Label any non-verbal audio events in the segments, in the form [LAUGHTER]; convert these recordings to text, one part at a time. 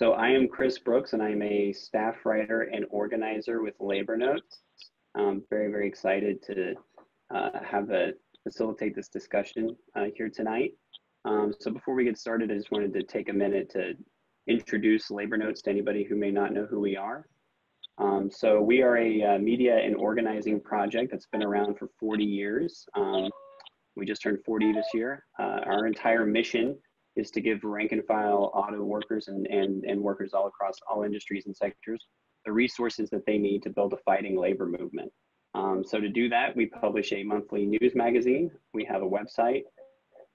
So I am Chris Brooks, and I'm a staff writer and organizer with Labor Notes. I'm very, very excited to uh, have a facilitate this discussion uh, here tonight. Um, so before we get started, I just wanted to take a minute to introduce Labor Notes to anybody who may not know who we are. Um, so we are a uh, media and organizing project that's been around for 40 years. Um, we just turned 40 this year. Uh, our entire mission is to give rank and file auto workers and, and, and workers all across all industries and sectors the resources that they need to build a fighting labor movement. Um, so to do that, we publish a monthly news magazine. We have a website.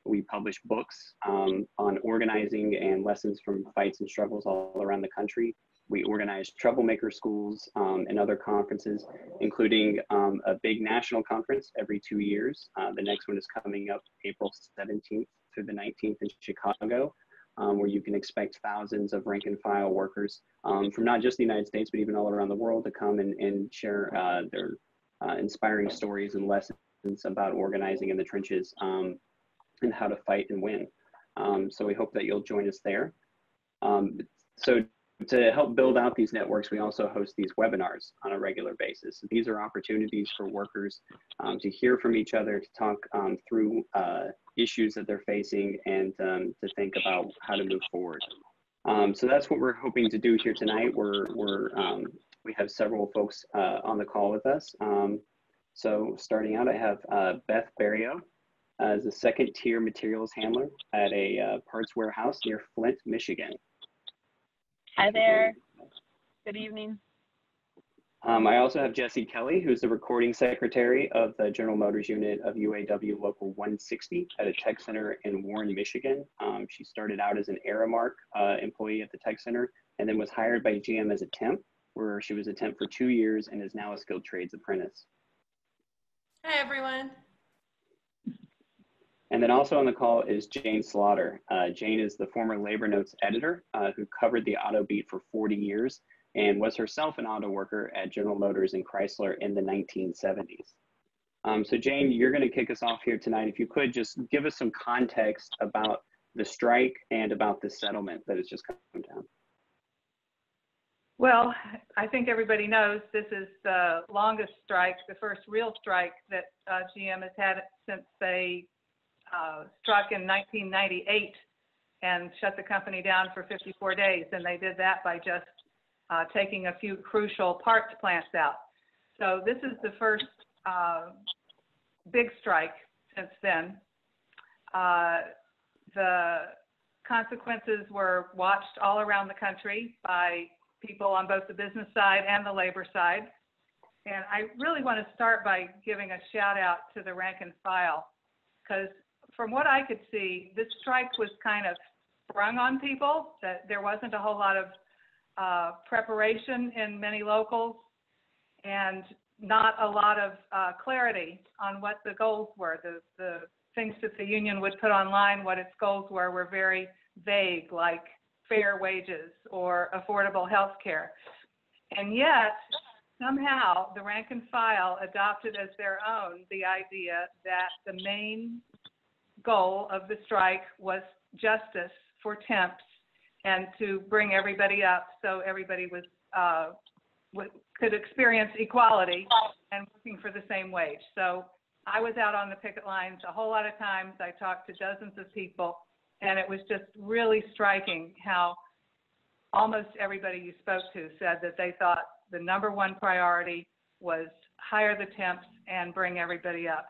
We publish books um, on organizing and lessons from fights and struggles all around the country. We organize troublemaker schools um, and other conferences, including um, a big national conference every two years. Uh, the next one is coming up April 17th through the 19th in Chicago, um, where you can expect thousands of rank and file workers um, from not just the United States, but even all around the world to come and, and share uh, their uh, inspiring stories and lessons about organizing in the trenches um, and how to fight and win. Um, so we hope that you'll join us there. Um, so to help build out these networks, we also host these webinars on a regular basis. These are opportunities for workers um, to hear from each other, to talk um, through uh, issues that they're facing, and um, to think about how to move forward. Um, so that's what we're hoping to do here tonight. We're, we're um, we have several folks uh, on the call with us. Um, so starting out, I have uh, Beth Baryo as a second tier materials handler at a uh, parts warehouse near Flint, Michigan. Hi there. Good evening. Um, I also have Jessie Kelly, who's the recording secretary of the General Motors unit of UAW Local 160 at a tech center in Warren, Michigan. Um, she started out as an Aramark uh, employee at the tech center and then was hired by GM as a temp, where she was a temp for two years and is now a skilled trades apprentice. Hi, everyone. And then also on the call is Jane Slaughter. Uh, Jane is the former Labor Notes editor uh, who covered the auto beat for 40 years and was herself an auto worker at General Motors and Chrysler in the 1970s. Um, so Jane, you're going to kick us off here tonight. If you could just give us some context about the strike and about the settlement that has just come down. Well, I think everybody knows this is the longest strike, the first real strike that uh, GM has had since they uh, struck in 1998 and shut the company down for 54 days. And they did that by just uh, taking a few crucial parts plants out. So this is the first uh, big strike since then. Uh, the consequences were watched all around the country by people on both the business side and the labor side. And I really want to start by giving a shout out to the rank and file because from what I could see, this strike was kind of sprung on people, that there wasn't a whole lot of uh, preparation in many locals and not a lot of uh, clarity on what the goals were. The, the things that the union would put online, what its goals were, were very vague, like fair wages or affordable health care. And yet, somehow, the rank and file adopted as their own the idea that the main goal of the strike was justice for temps and to bring everybody up so everybody was uh, could experience equality and working for the same wage. So I was out on the picket lines a whole lot of times. I talked to dozens of people, and it was just really striking how almost everybody you spoke to said that they thought the number one priority was hire the temps and bring everybody up.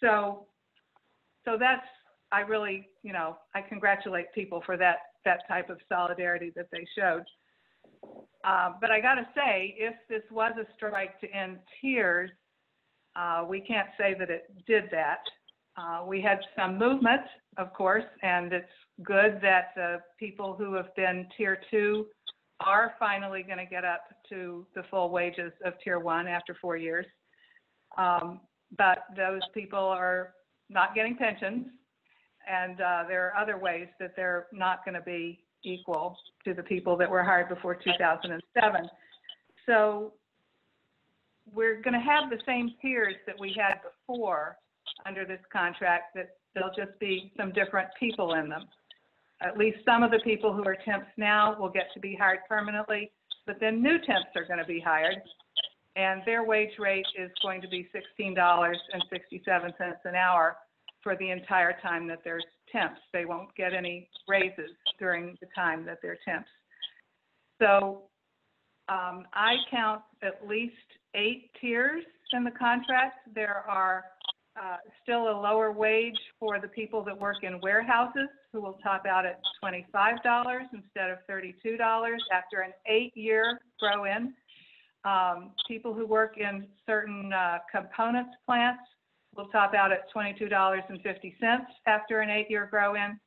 So so that's I really, you know, I congratulate people for that that type of solidarity that they showed. Uh, but I got to say, if this was a strike to end tiers, uh, we can't say that it did that. Uh, we had some movement, of course, and it's good that the people who have been tier two are finally going to get up to the full wages of tier one after four years. Um, but those people are not getting pensions, and uh, there are other ways that they're not going to be equal to the people that were hired before 2007. So we're going to have the same tiers that we had before under this contract, that there'll just be some different people in them. at least some of the people who are temps now will get to be hired permanently, but then new temps are going to be hired. And their wage rate is going to be $16.67 an hour for the entire time that they're temps. They won't get any raises during the time that they're temps. So um, I count at least eight tiers in the contract. There are uh, still a lower wage for the people that work in warehouses who will top out at $25 instead of $32 after an eight-year grow-in. Um, people who work in certain uh, components plants will top out at $22.50 after an eight-year grow-in.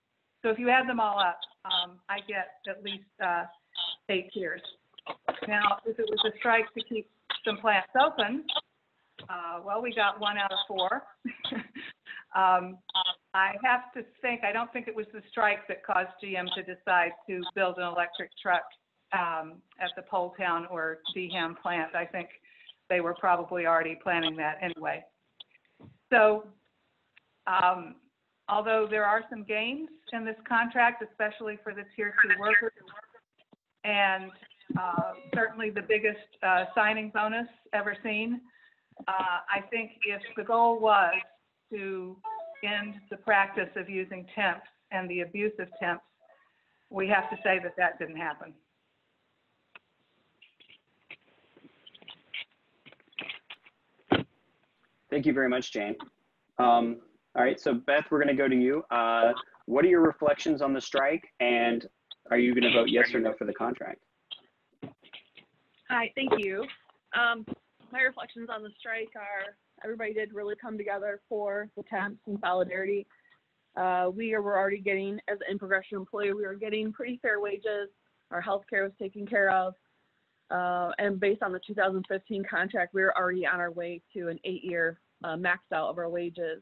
So if you add them all up, um, I get at least uh, eight years. Now, if it was a strike to keep some plants open, uh, well, we got one out of four. [LAUGHS] um, I have to think, I don't think it was the strike that caused GM to decide to build an electric truck um, at the Poletown or D-Ham plant. I think they were probably already planning that anyway. So, um, although there are some gains in this contract, especially for the tier two workers, and uh, certainly the biggest uh, signing bonus ever seen, uh, I think if the goal was to end the practice of using temps and the abuse of temps, we have to say that that didn't happen. Thank you very much, Jane. Um, all right, so Beth, we're going to go to you. Uh, what are your reflections on the strike, and are you going to vote yes or no for the contract? Hi, thank you. Um, my reflections on the strike are everybody did really come together for the temps and solidarity. Uh, we were already getting, as an in progression employee, we were getting pretty fair wages. Our health care was taken care of. Uh, and based on the 2015 contract, we were already on our way to an eight year uh, maxed out of our wages.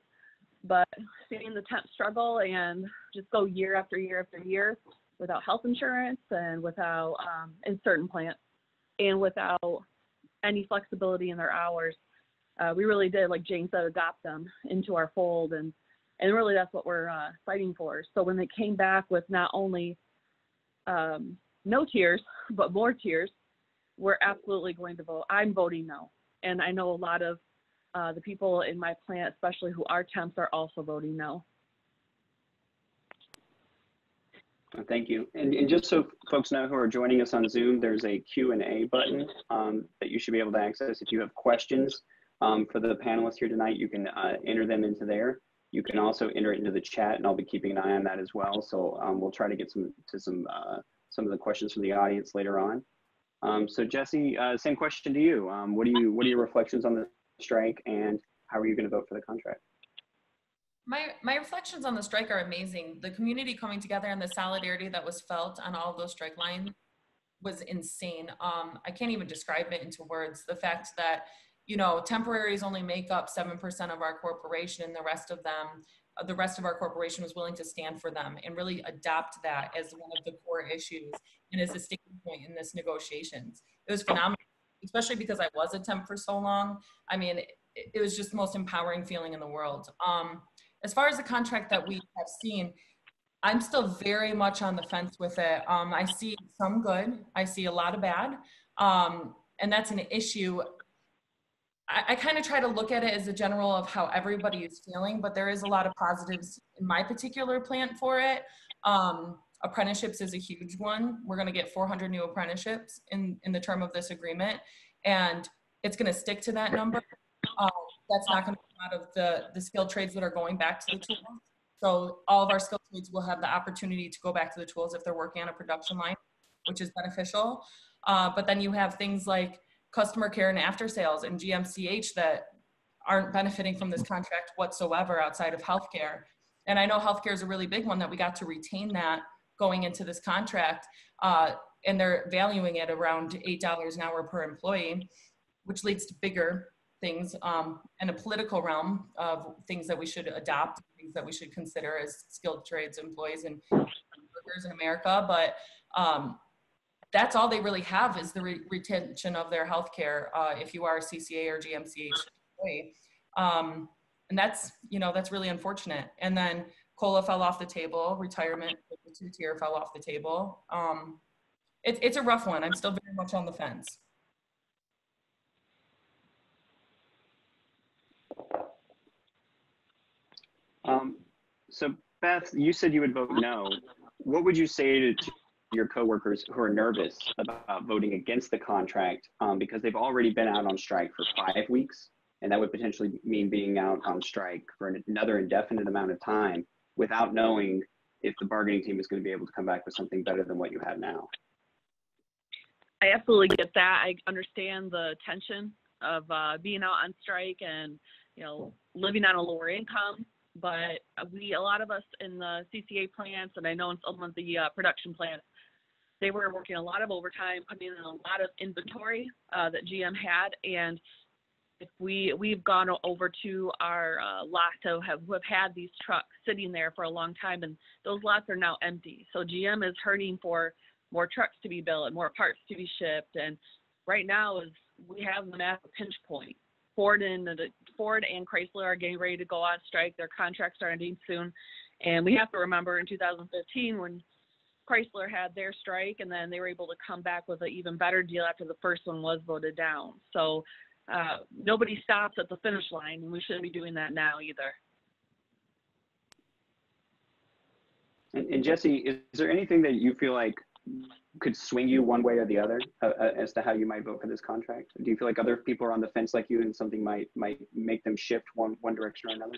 But seeing the temp struggle and just go year after year after year without health insurance and without, um, in certain plants, and without any flexibility in their hours, uh, we really did, like Jane said, adopt them into our fold. And, and really that's what we're uh, fighting for. So when they came back with not only um, no tiers but more tiers, we're absolutely going to vote. I'm voting no. And I know a lot of uh, the people in my plant, especially who are temps, are also voting no. Uh, Thank you. And, and just so folks know who are joining us on Zoom, there's a Q&A button um, that you should be able to access. If you have questions um, for the panelists here tonight, you can uh, enter them into there. You can also enter it into the chat, and I'll be keeping an eye on that as well. So um, we'll try to get some to some uh, some of the questions from the audience later on. Um, so Jessie, uh, same question to you. Um, what do you what are your reflections on the strike, and how are you going to vote for the contract? My, my reflections on the strike are amazing. The community coming together and the solidarity that was felt on all of those strike lines was insane. Um, I can't even describe it into words. The fact that, you know, temporaries only make up 7% of our corporation and the rest of them, the rest of our corporation was willing to stand for them and really adopt that as one of the core issues and as a sticking point in this negotiations. It was phenomenal, especially because I was a temp for so long. I mean, it, it was just the most empowering feeling in the world. Um, as far as the contract that we have seen, I'm still very much on the fence with it. Um, I see some good, I see a lot of bad, um, and that's an issue. I, I kind of try to look at it as a general of how everybody is feeling, but there is a lot of positives in my particular plant for it. Um, apprenticeships is a huge one. We're going to get 400 new apprenticeships in, in the term of this agreement, and it's going to stick to that number. Um, that's not going to come out of the, the skilled trades that are going back to the tools. So all of our skilled trades will have the opportunity to go back to the tools if they're working on a production line, which is beneficial. Uh, but then you have things like customer care and after sales and GMCH that aren't benefiting from this contract whatsoever outside of healthcare. And I know healthcare is a really big one that we got to retain that going into this contract. Uh, and they're valuing it around $8 an hour per employee, which leads to bigger things um, in a political realm of things that we should adopt, things that we should consider as skilled trades employees and workers in America. But um, that's all they really have is the re retention of their health care uh, if you are a CCA or GMCH employee. Um, and that's, you know, that's really unfortunate. And then COLA fell off the table, retirement two-tier fell off the table. Um, it's, it's a rough one. I'm still very much on the fence. Um, so Beth, you said you would vote no. What would you say to your coworkers who are nervous about voting against the contract um, because they've already been out on strike for five weeks, and that would potentially mean being out on strike for another indefinite amount of time without knowing if the bargaining team is going to be able to come back with something better than what you have now. I absolutely get that. I understand the tension of uh, being out on strike and you know living on a lower income. But we, a lot of us in the CCA plants, and I know in some of the uh, production plants, they were working a lot of overtime, putting in a lot of inventory uh, that GM had, and if we we've gone over to our uh, lot to have have had these trucks sitting there for a long time, and those lots are now empty. So GM is hurting for more trucks to be built, and more parts to be shipped, and right now is we have them at a pinch point. Ford and the Ford and Chrysler are getting ready to go on strike. Their contracts are ending soon, and we have to remember in 2015 when Chrysler had their strike, and then they were able to come back with an even better deal after the first one was voted down. So uh, nobody stops at the finish line, and we shouldn't be doing that now either. And, and Jessie, is, there anything that you feel like could swing you one way or the other uh, uh, as to how you might vote for this contract? Do you feel like other people are on the fence like you, and something might might make them shift one one direction or another?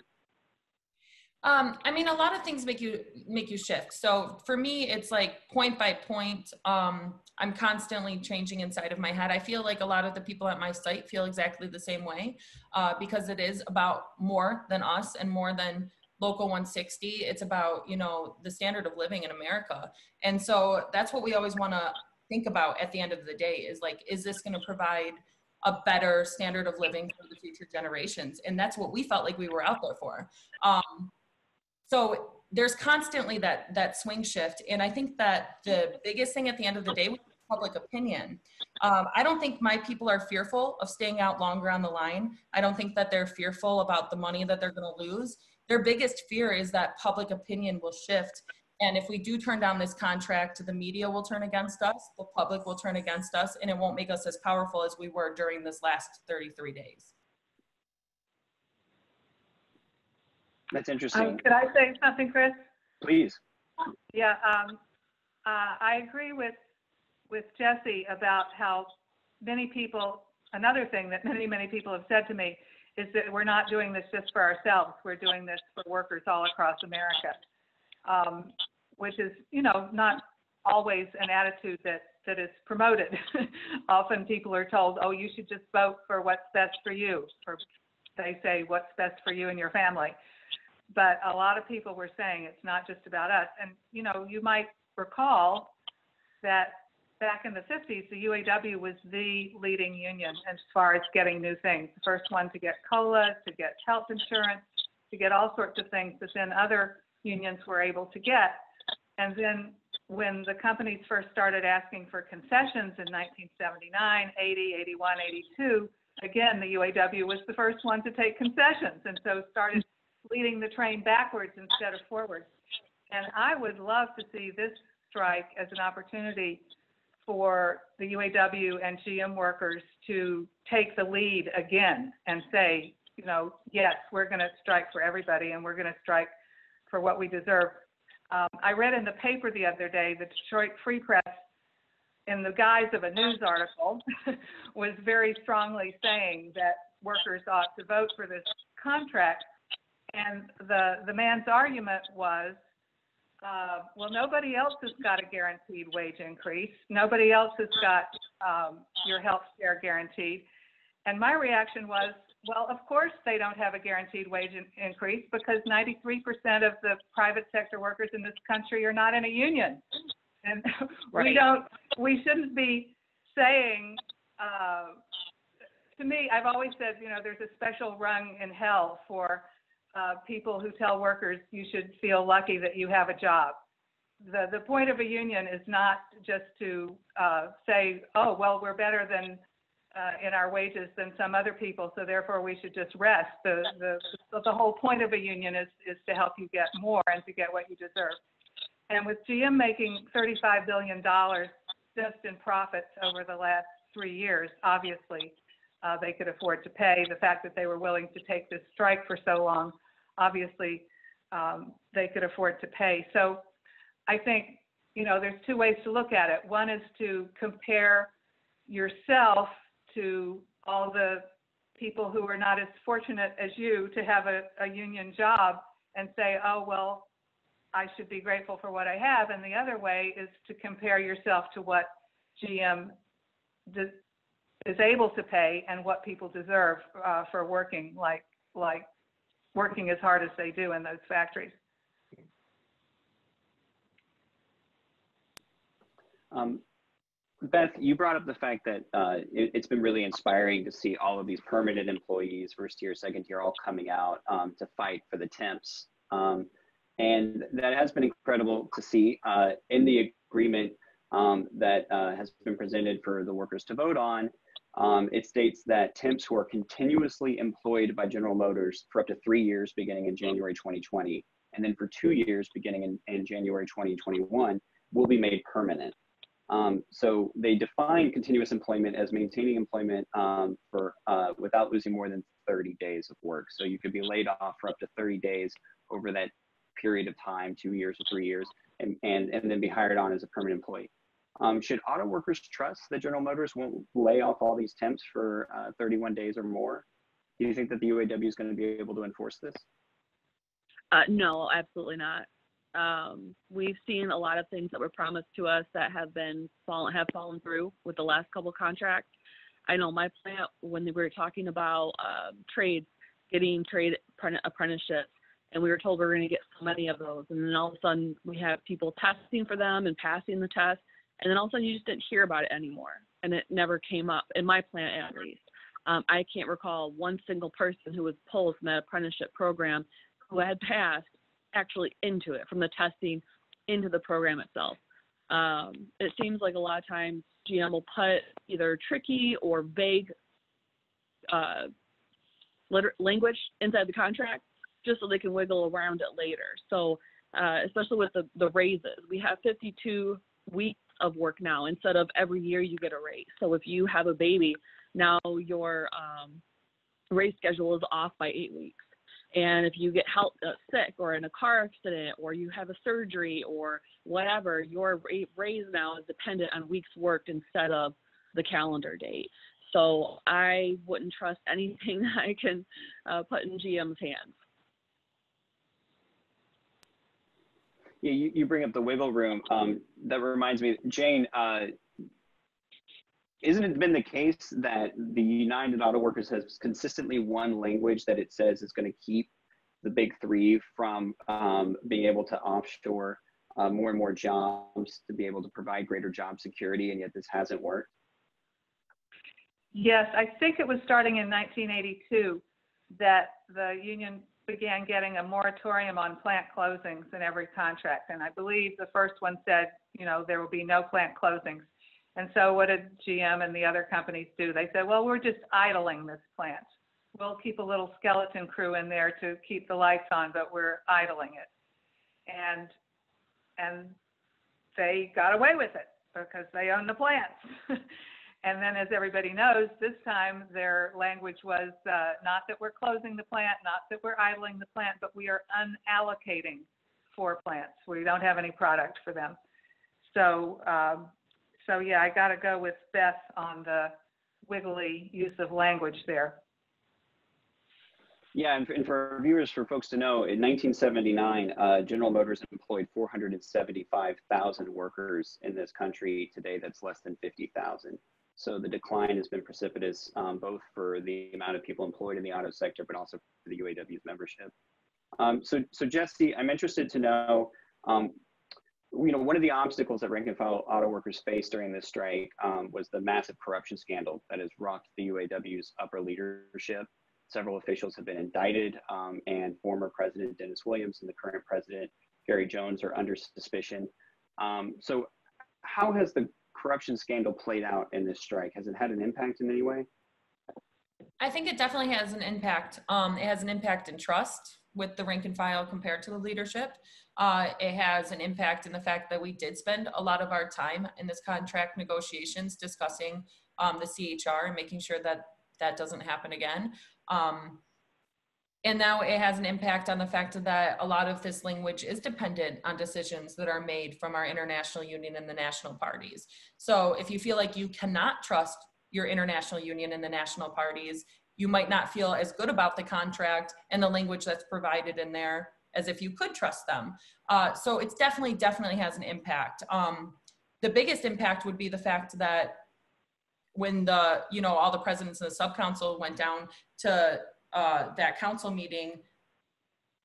Um, I mean, a lot of things make you make you shift. So for me, it's like point by point. Um, I'm constantly changing inside of my head. I feel like a lot of the people at my site feel exactly the same way uh, because it is about more than us and more than local 160 it's about you know the standard of living in america and so that's what we always want to think about at the end of the day is like is this going to provide a better standard of living for the future generations and that's what we felt like we were out there for um, so there's constantly that that swing shift. And i think that the biggest thing at the end of the day was public opinion um, i don't think my people are fearful of staying out longer on the line. I don't think that they're fearful about the money that they're going to lose. Their biggest fear is that public opinion will shift. And if we do turn down this contract the media will turn against us the public will turn against us and it won't make us as powerful as we were during this last 33 days That's interesting. Um, could I say something, Chris? Please. Yeah, um, uh, I agree with, with Jessie about how many people, another thing that many, many people have said to me is that we're not doing this just for ourselves. We're doing this for workers all across America. Um, which is, you know, not always an attitude that, that is promoted. [LAUGHS] Often people are told, oh, you should just vote for what's best for you, or they say what's best for you and your family but a lot of people were saying it's not just about us. And, you know, you might recall that back in the 50s, the UAW was the leading union as far as getting new things. The first one to get COLA, to get health insurance, to get all sorts of things that then other unions were able to get. And then when the companies first started asking for concessions in 1979, 80, 81, 82, again, the UAW was the first one to take concessions and so started leading the train backwards instead of forwards. And I would love to see this strike as an opportunity for the UAW and GM workers to take the lead again and say, you know, yes, we're going to strike for everybody and we're going to strike for what we deserve. Um, I read in the paper the other day, the Detroit Free Press, in the guise of a news article, [LAUGHS] was very strongly saying that workers ought to vote for this contract and the, the man's argument was, uh, well, nobody else has got a guaranteed wage increase. Nobody else has got um, your health care guaranteed. And my reaction was, well, of course they don't have a guaranteed wage in- increase because 93% of the private sector workers in this country are not in a union. And [LAUGHS] right. we don't, we shouldn't be saying, uh, to me, I've always said, you know, there's a special rung in hell for uh, people who tell workers you should feel lucky that you have a job. The, the point of a union is not just to uh, say, oh, well, we're better than uh, in our wages than some other people, so therefore we should just rest. The, the, the whole point of a union is, is to help you get more and to get what you deserve. And with GM making $35 billion just in profits over the last three years, obviously, uh, they could afford to pay. The fact that they were willing to take this strike for so long, obviously, um, they could afford to pay. So I think, you know, there's two ways to look at it. One is to compare yourself to all the people who are not as fortunate as you to have a, a union job and say, oh, well, I should be grateful for what I have. And the other way is to compare yourself to what GM is able to pay and what people deserve uh, for working like like working as hard as they do in those factories. Um, Beth, you brought up the fact that uh, it, has been really inspiring to see all of these permanent employees, first year, second year, all coming out um, to fight for the temps. Um, and that has been incredible to see uh, in the agreement um, that uh, has been presented for the workers to vote on. Um, it states that temps who are continuously employed by General Motors for up to three years beginning in January 2020, and then for two years beginning in, in January 2021, will be made permanent. Um, so they define continuous employment as maintaining employment um, for uh, without losing more than 30 days of work. So you could be laid off for up to 30 days over that period of time, two years or three years, and, and, and then be hired on as a permanent employee. Um, should auto workers trust that General Motors won't lay off all these temps for uh, 31 days or more? Do you think that the UAW is going to be able to enforce this? Uh, no, absolutely not. Um, we've seen a lot of things that were promised to us that have been fallen have fallen through with the last couple contracts. I know my plant when we were talking about uh, trades, getting trade apprenticeships, and we were told we were going to get so many of those, and then all of a sudden we have people testing for them and passing the test, and then all of a sudden you just didn't hear about it anymore, and it never came up in my plant at least. Um, I can't recall one single person who was pulled from that apprenticeship program who had passed actually into it, from the testing into the program itself. Um, it seems like a lot of times GM will put either tricky or vague uh, liter- language inside the contract just so they can wiggle around it later. So, uh, especially with the, the raises, we have 52 weeks of work now instead of every year you get a raise. So, if you have a baby, now your um, raise schedule is off by eight weeks. And if you get help, uh, sick or in a car accident or you have a surgery or whatever, your raise now is dependent on weeks worked instead of the calendar date. So I wouldn't trust anything [LAUGHS] I can uh, put in GM's hands. Yeah, you, you bring up the wiggle room. Um, that reminds me, Jane, uh, isn't it been the case that the United Auto Workers has consistently won language that it says is going to keep the big three from um, being able to offshore uh, more and more jobs to be able to provide greater job security, and yet this hasn't worked? Yes, I think it was starting in 1982 that the union began getting a moratorium on plant closings in every contract. And I believe the first one said, you know, there will be no plant closings. And so what did GM and the other companies do? They said, well, we're just idling this plant. We'll keep a little skeleton crew in there to keep the lights on, but we're idling it. And and they got away with it because they own the plants. [LAUGHS] and then, as everybody knows, this time their language was uh, not that we're closing the plant, not that we're idling the plant, but we are unallocating four plants. We don't have any product for them. So um, so yeah, I got to go with Beth on the wiggly use of language there. Yeah, and for, and for viewers, for folks to know, in 1979, uh, General Motors employed 475,000 workers in this country. Today, that's less than 50,000. So the decline has been precipitous, um, both for the amount of people employed in the auto sector, but also for the UAW's membership. Um, so, so Jessie, I'm interested to know um, you know, one of the obstacles that rank and file auto workers faced during this strike um, was the massive corruption scandal that has rocked the UAW's upper leadership. Several officials have been indicted, um, and former President Dennis Williams and the current President Gary Jones are under suspicion. Um, so, how has the corruption scandal played out in this strike? Has it had an impact in any way? I think it definitely has an impact. Um, it has an impact in trust with the rank and file compared to the leadership. Uh, it has an impact in the fact that we did spend a lot of our time in this contract negotiations discussing um, the CHR and making sure that that doesn't happen again. Um, and now it has an impact on the fact that a lot of this language is dependent on decisions that are made from our international union and the national parties. So if you feel like you cannot trust your international union and the national parties, you might not feel as good about the contract and the language that's provided in there as if you could trust them. Uh, so it's definitely, definitely has an impact. Um, the biggest impact would be the fact that when the, you know, all the presidents of the subcouncil went down to uh, that council meeting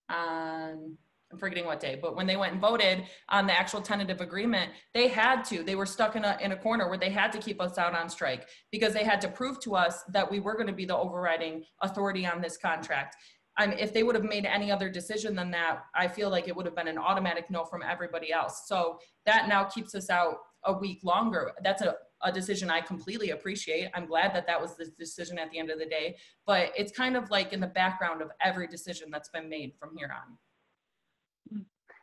on, I'm forgetting what day, but when they went and voted on the actual tentative agreement, they had to, they were stuck in a, in a corner where they had to keep us out on strike because they had to prove to us that we were going to be the overriding authority on this contract. Mean, if they would have made any other decision than that, I feel like it would have been an automatic no from everybody else. So that now keeps us out a week longer. That's a, a decision I completely appreciate. I'm glad that that was the decision at the end of the day, but it's kind of like in the background of every decision that's been made from here on.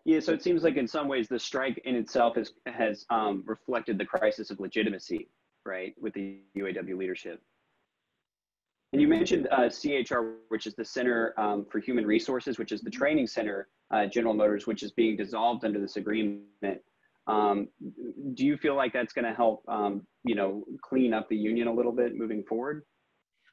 Yeah, so it seems like in some ways the strike in itself has has um, reflected the crisis of legitimacy, right, with the UAW leadership. And you mentioned uh, CHR, which is the Center um, for Human Resources, which is the training center, uh, General Motors, which is being dissolved under this agreement. Um, do you feel like that's going to help, um, you know, clean up the union a little bit moving forward?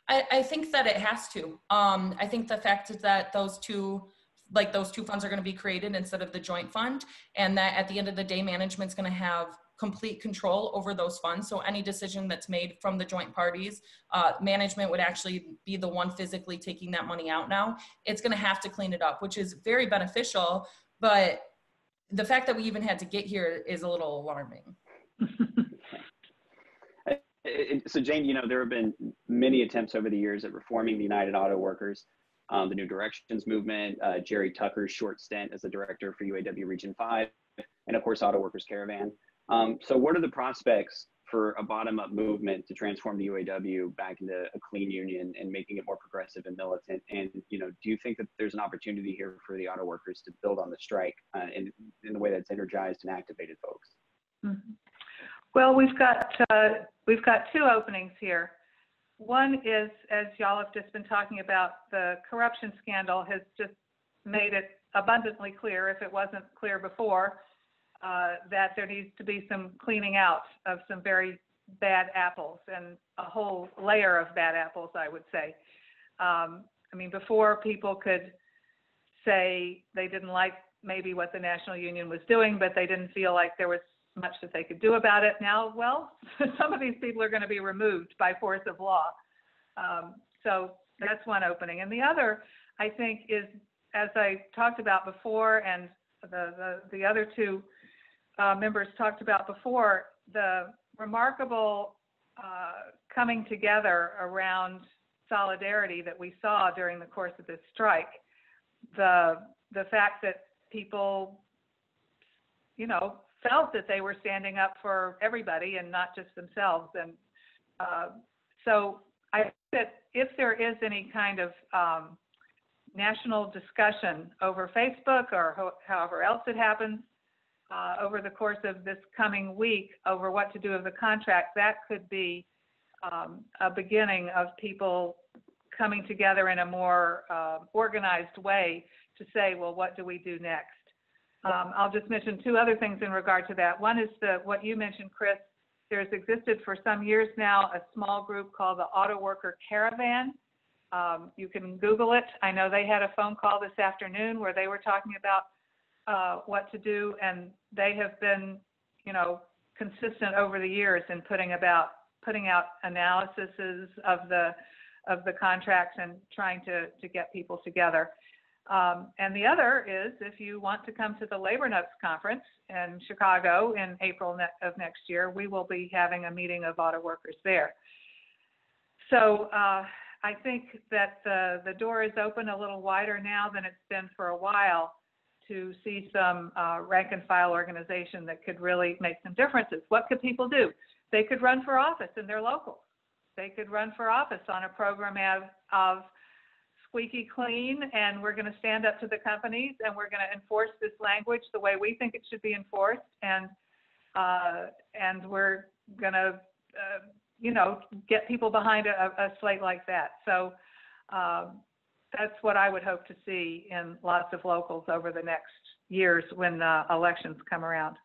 I, I think that it has to. Um, I think the fact is that those two, like those two funds are going to be created instead of the joint fund, and that at the end of the day, management's going to have complete control over those funds. So any decision that's made from the joint parties, uh, management would actually be the one physically taking that money out now. It's going to have to clean it up, which is very beneficial. But the fact that we even had to get here is a little alarming. [LAUGHS] so Jane, you know, there have been many attempts over the years at reforming the United Auto Workers, um, the New Directions movement, uh, Jerry Tucker's short stint as the director for UAW Region 5, and of course, Auto Workers Caravan. Um, so what are the prospects for a bottom-up movement to transform the UAW back into a clean union and making it more progressive and militant? And you know, do you think that there's an opportunity here for the auto workers to build on the strike uh, in in the way that's energized and activated folks? Mhm. Well, we've got, uh, we've got two openings here. One is, as y'all have just been talking about, the corruption scandal has just made it abundantly clear, if it wasn't clear before, uh, that there needs to be some cleaning out of some very bad apples and a whole layer of bad apples, I would say. Um, I mean, before people could say they didn't like maybe what the National Union was doing, but they didn't feel like there was much that they could do about it. Now, well, [LAUGHS] some of these people are going to be removed by force of law. Um, so that's one opening. And the other, I think, is as I talked about before, and the the, the other two uh, members talked about before, the remarkable uh, coming together around solidarity that we saw during the course of this strike. The the fact that people, you know, felt that they were standing up for everybody and not just themselves. And uh, so I think that if there is any kind of um, national discussion over Facebook or ho- however else it happens uh, over the course of this coming week over what to do with the contract, that could be um, a beginning of people coming together in a more uh, organized way to say, well, what do we do next? Um, I'll just mention two other things in regard to that. One is the what you mentioned, Chris. There's existed for some years now a small group called the Auto Worker Caravan. Um, you can Google it. I know they had a phone call this afternoon where they were talking about uh, what to do, and they have been, you know, consistent over the years in putting about putting out analyses of the of the contracts and trying to to get people together. Um, and the other is if you want to come to the Labor Notes Conference in Chicago in April ne- of next year, we will be having a meeting of auto workers there. So uh, I think that the, the door is open a little wider now than it's been for a while to see some uh, rank and file organization that could really make some differences. What could people do? They could run for office in their locals. They could run for office on a program of, of squeaky clean and we're going to stand up to the companies and we're going to enforce this language the way we think it should be enforced. And, uh, and we're going to, uh, you know, get people behind a, a slate like that. So, um, that's what I would hope to see in lots of locals over the next years when the elections come around.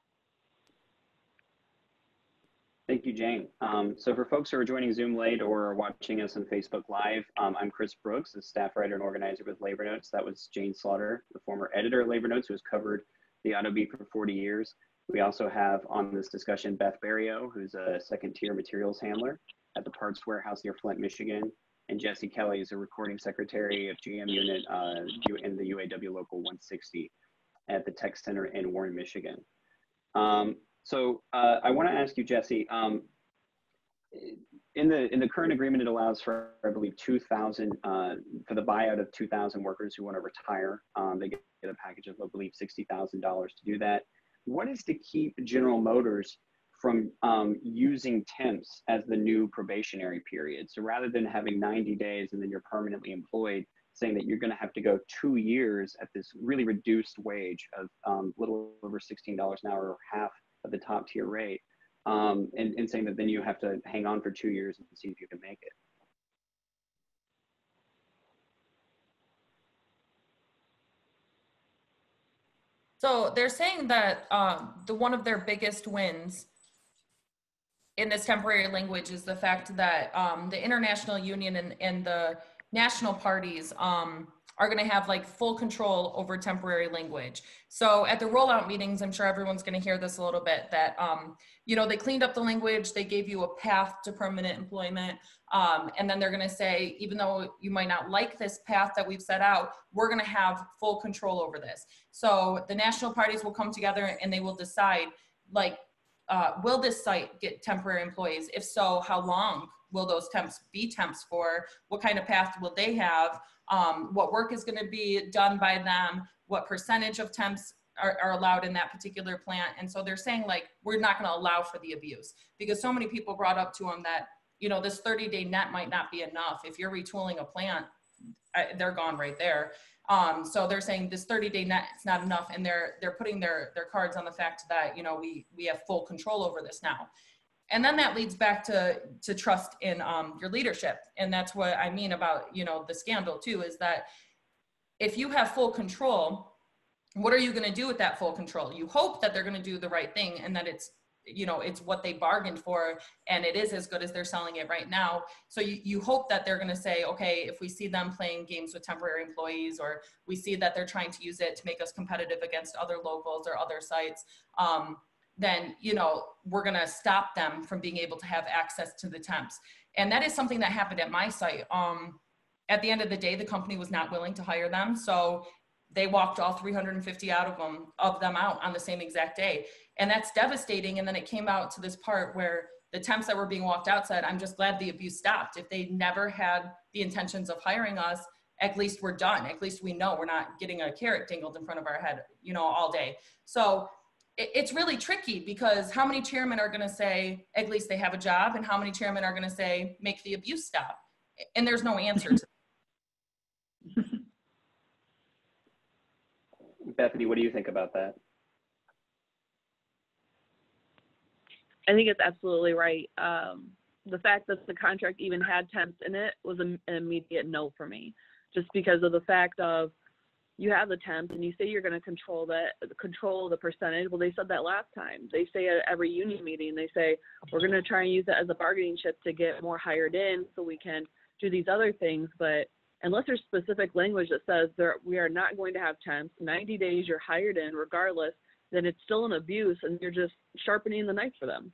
Thank you, Jane. Um, so for folks who are joining Zoom late or are watching us on Facebook Live, um, I'm Chris Brooks, a staff writer and organizer with Labor Notes. That was Jane Slaughter, the former editor of Labor Notes, who has covered the auto beat for 40 years. We also have on this discussion Beth Baryo, who's a second tier materials handler at the parts warehouse near Flint, Michigan. And Jessie Kelly is a recording secretary of GM unit uh, in the UAW Local 160 at the Tech Center in Warren, Michigan. Um, so uh, I want to ask you, Jessie. Um, in the in the current agreement, it allows for I believe 2,000 uh, for the buyout of 2,000 workers who want to retire. Um, they get a package of I believe $60,000 to do that. What is to keep General Motors from um, using temps as the new probationary period? So rather than having 90 days and then you're permanently employed, saying that you're going to have to go two years at this really reduced wage of um, little over $16 an hour or half of the top tier rate, um, and, and saying that then you have to hang on for two years and see if you can make it. So they're saying that um, the one of their biggest wins in this temporary language is the fact that um, the international union and, and the national parties um, are going to have like full control over temporary language. So at the rollout meetings, I'm sure everyone's going to hear this a little bit that, um, you know, they cleaned up the language, they gave you a path to permanent employment. Um, and then they're going to say, even though you might not like this path that we've set out, we're going to have full control over this. So the national parties will come together and they will decide, like, uh, will this site get temporary employees? If so, how long will those temps be temps for? What kind of path will they have? um, what work is going to be done by them, what percentage of temps are, are, allowed in that particular plant. And so they're saying like, we're not going to allow for the abuse because so many people brought up to them that, you know, this 30 day net might not be enough. If you're retooling a plant, I, they're gone right there. Um, so they're saying this 30 day net is not enough. And they're, they're putting their, their cards on the fact that, you know, we, we have full control over this now and then that leads back to to trust in um, your leadership and that's what i mean about you know the scandal too is that if you have full control what are you going to do with that full control you hope that they're going to do the right thing and that it's you know it's what they bargained for and it is as good as they're selling it right now. So you, you hope that they're going to say okay if we see them playing games with temporary employees or we see that they're trying to use it to make us competitive against other locals or other sites um, then you know we're going to stop them from being able to have access to the temps. And that is something that happened at my site. Um, at the end of the day the company was not willing to hire them so they walked all 350 out of them of them out on the same exact day and that's devastating. And then it came out to this part where the temps that were being walked out said i'm just glad the abuse stopped. If they never had the intentions of hiring us at least we're done. At least we know we're not getting a carrot dingled in front of our head you know all day. So it's really tricky because how many chairmen are going to say at least they have a job and how many chairmen are going to say make the abuse stop? And there's no answer to [LAUGHS] bethany what do you think about that i think it's absolutely right. Um, the fact that the contract even had temps in it was an immediate no for me just because of the fact of you have the temps and you say you're going to control that control the percentage. Well they said that last time. They say at every union meeting they say we're going to try and use it as a bargaining chip to get more hired in so we can do these other things. But unless there's specific language that says there we are not going to have temps 90 days you're hired in regardless then it's still an abuse and you're just sharpening the knife for them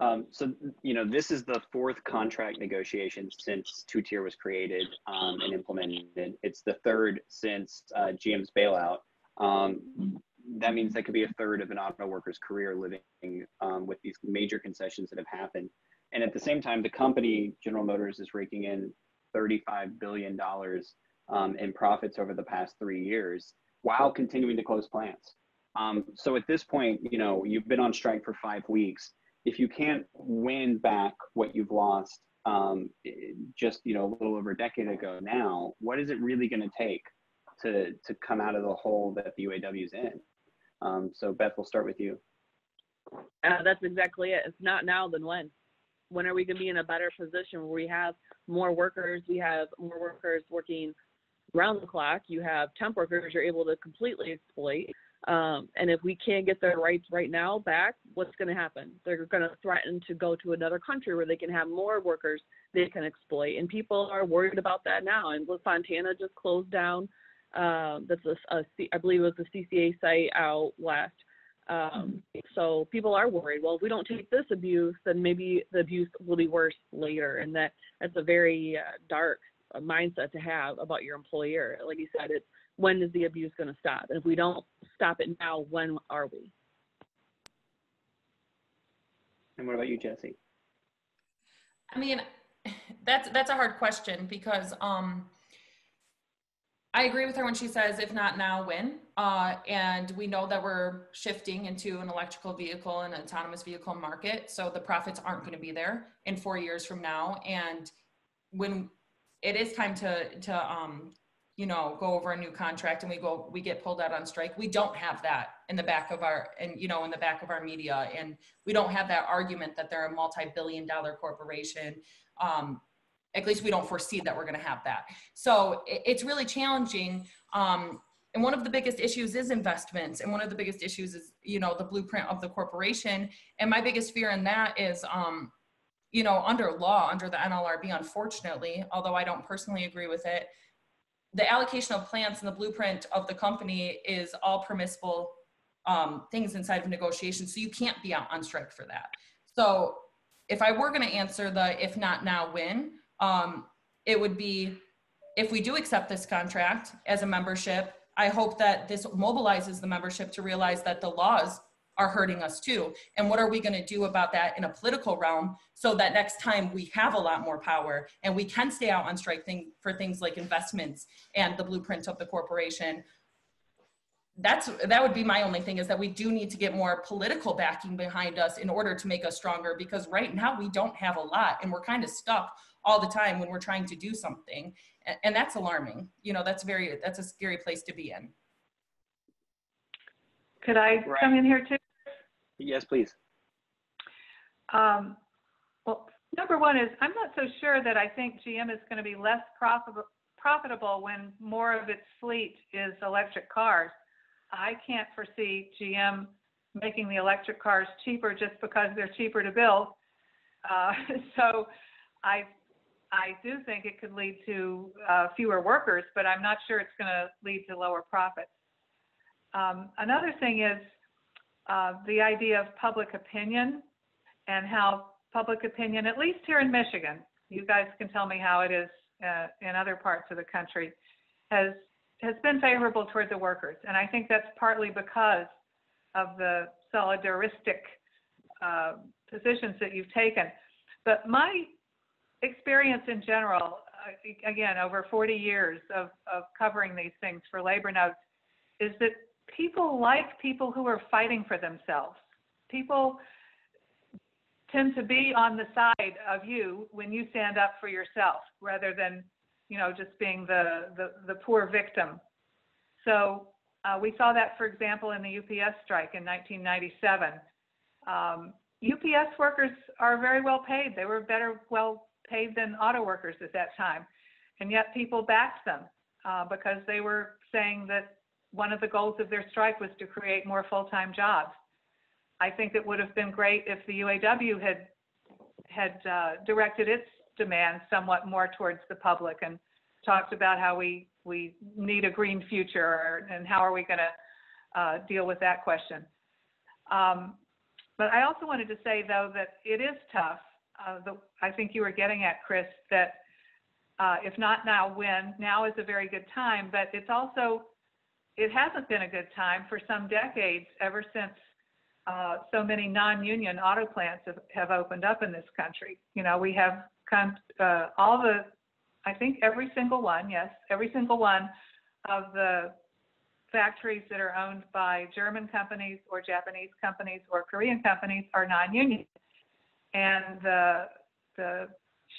Um, so, you know, this is the fourth contract negotiation since two tier was created um, and implemented. It's the third since uh, GM's bailout. Um, that means that could be a third of an auto worker's career living um, with these major concessions that have happened. And at the same time, the company, General Motors, is raking in $35 billion um, in profits over the past three years while continuing to close plants. Um, so at this point, you know, you've been on strike for five weeks if you can't win back what you've lost um, just you know a little over a decade ago now, what is it really going to take to to come out of the hole that the UAW is in? Um, so Beth, we'll start with you. Uh, that's exactly it. It's not now, then when? When are we going to be in a better position where we have more workers? We have more workers working round the clock. You have temp workers you're able to completely exploit. Um, and if we can't get their rights right now back, what's going to happen? They're going to threaten to go to another country where they can have more workers they can exploit. And people are worried about that now. And Fontana just closed down. Uh, that's a, a, I believe it was the CCA site out west. Um, so people are worried. Well, if we don't take this abuse, then maybe the abuse will be worse later. And that that's a very uh, dark mindset to have about your employer. Like you said, it's when is the abuse going to stop? And if we don't stop it now, when are we? And what about you, Jessie? I mean, [LAUGHS] that's that's a hard question because um, I agree with her when she says, if not now, when? Uh, and we know that we're shifting into an electrical vehicle and autonomous vehicle market. So the profits aren't going to be there in four years from now. And when it is time to, to um, you know go over a new contract and we go we get pulled out on strike. We don't have that in the back of our and you know in the back of our media. And we don't have that argument that they're a multi-billion dollar corporation. Um, at least we don't foresee that we're going to have that. So it, it's really challenging. Um, and one of the biggest issues is investments. And one of the biggest issues is you know the blueprint of the corporation. And my biggest fear in that is um, you know under law under the nlrb unfortunately although i don't personally agree with it the allocation of plants and the blueprint of the company is all permissible um, things inside of negotiations. So you can't be out on strike for that. So if I were going to answer the if not now, when, um, it would be if we do accept this contract as a membership, I hope that this mobilizes the membership to realize that the laws are hurting us too. And what are we going to do about that in a political realm so that next time we have a lot more power and we can stay out on strike thing for things like investments and the blueprint of the corporation? That's that would be my only thing is that we do need to get more political backing behind us in order to make us stronger because right now we don't have a lot and we're kind of stuck all the time when we're trying to do something and, and that's alarming you know that's very that's a scary place to be in could I Right. come in here too? Yes, please. Um, well, number one is I'm not so sure that I think GM is going to be less profitable profitable when more of its fleet is electric cars. I can't foresee GM making the electric cars cheaper just because they're cheaper to build. Uh, [LAUGHS] so I I do think it could lead to uh, fewer workers, but I'm not sure it's going to lead to lower profits. Um, another thing is uh, the idea of public opinion and how public opinion, at least here in Michigan, you guys can tell me how it is uh, in other parts of the country, has has been favorable toward the workers, and I think that's partly because of the solidaristic uh, positions that you've taken. But my experience in general, uh, again, over 40 years of, of covering these things for labor notes, is that people like people who are fighting for themselves. People tend to be on the side of you when you stand up for yourself rather than, you know, just being the, the, the poor victim. So uh, we saw that, for example, in the UPS strike in 1997. Um, UPS workers are very well paid. They were better well paid than auto workers at that time. And yet people backed them uh, because they were saying that one of the goals of their strike was to create more full-time jobs. I think it would have been great if the UAW had had uh, directed its demands somewhat more towards the public and talked about how we we need a green future and how are we going to uh, deal with that question. Um, but I also wanted to say though that it is tough. Uh, the, I think you were getting at Chris that uh, if not now, when? Now is a very good time, but it's also it hasn't been a good time for some decades ever since uh, so many non-union auto plants have, have opened up in this country. You know, we have come, uh, all the, I think every single one, yes, every single one of the factories that are owned by German companies or Japanese companies or Korean companies are non-union. And the, the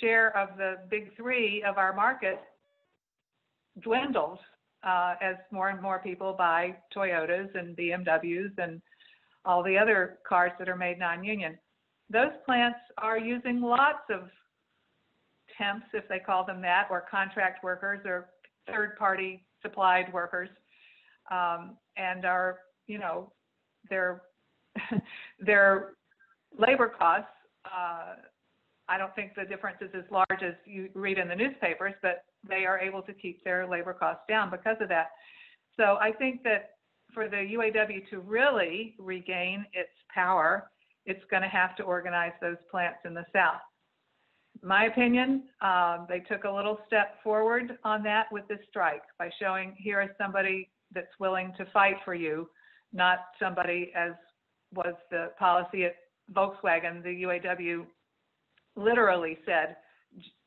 share of the big three of our market dwindles uh, as more and more people buy Toyotas and BMWs and all the other cars that are made non-union. Those plants are using lots of temps, if they call them that, or contract workers or third-party supplied workers, um, and are, you know, their [LAUGHS] their labor costs. Uh, I don't think the difference is as large as you read in the newspapers, but they are able to keep their labor costs down because of that. So I think that for the UAW to really regain its power, it's going to have to organize those plants in the South. My opinion, um, they took a little step forward on that with this strike by showing here is somebody that's willing to fight for you, not somebody as was the policy at Volkswagen, the UAW literally said,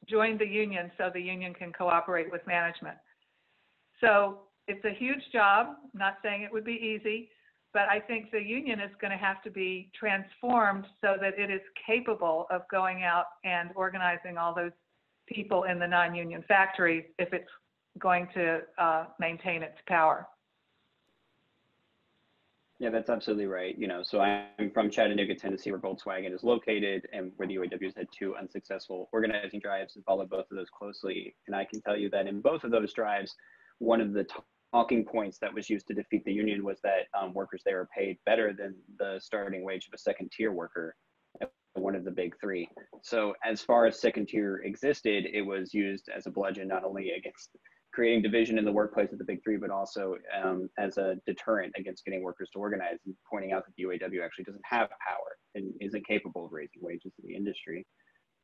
join the union so the union can cooperate with management. So it's a huge job. I'm not saying it would be easy, but I think the union is going to have to be transformed so that it is capable of going out and organizing all those people in the non-union factories if it's going to uh, maintain its power. Yeah, that's absolutely right. You know, so I'm from Chattanooga, Tennessee, where Volkswagen is located, and where the UAWs had two unsuccessful organizing drives and followed both of those closely. And I can tell you that in both of those drives, one of the talking points that was used to defeat the union was that um, workers there are paid better than the starting wage of a second tier worker, one of the big three. So as far as second tier existed, it was used as a bludgeon not only against creating division in the workplace of the big three, but also um, as a deterrent against getting workers to organize and pointing out that the UAW actually doesn't have power and isn't capable of raising wages in the industry.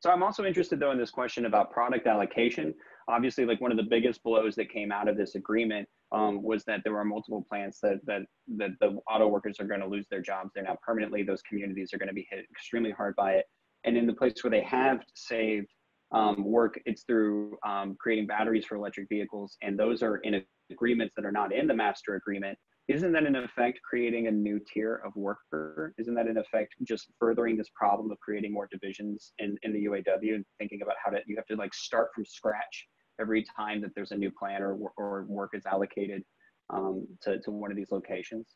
So I'm also interested though in this question about product allocation. Obviously, like one of the biggest blows that came out of this agreement um, was that there were multiple plants that that that the auto workers are going to lose their jobs They're now permanently. Those communities are going to be hit extremely hard by it. And in the place where they have saved um, work, it's through um, creating batteries for electric vehicles, and those are in agreements that are not in the master agreement. Isn't that in effect creating a new tier of worker? Isn't that in effect just furthering this problem of creating more divisions in, in the UAW and thinking about how to you have to like start from scratch every time that there's a new plan or, or work is allocated um, to, to one of these locations?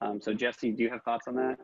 Um, so Jessie, do you have thoughts on that?